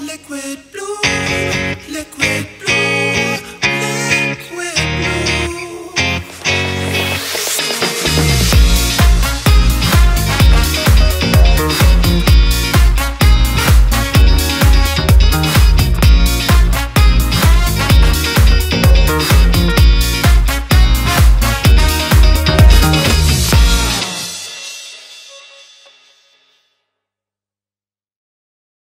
liquid blue.